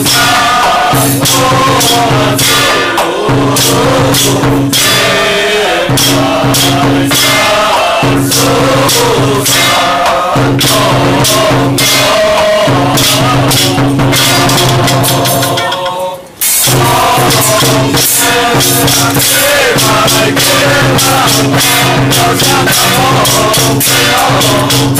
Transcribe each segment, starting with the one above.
南无观世音菩萨，南无观世音菩萨，唵嘛呢叭咪吽，唵嘛呢叭咪吽。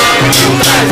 Oh,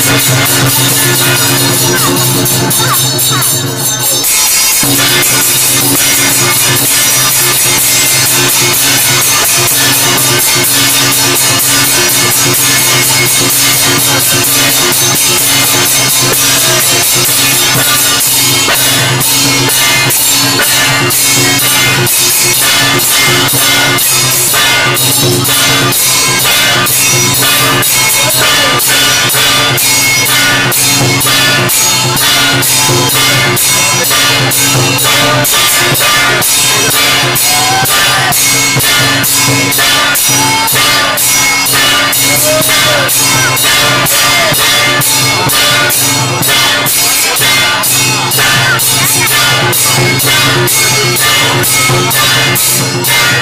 Oh, my God.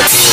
Trucks.